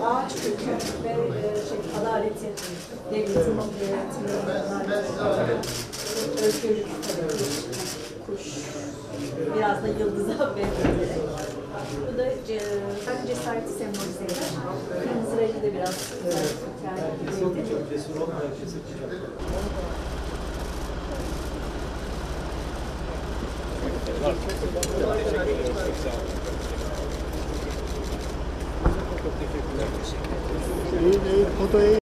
Bu ağaç kökü ve e, şey, adaletin, devletin, özgürlük kuş, biraz da yıldıza benzeterek. Bu da hem cesareti sembolize eder. Kırmızı rengi de biraz e, yani gibiydi. İyi, iyi, foto iyi.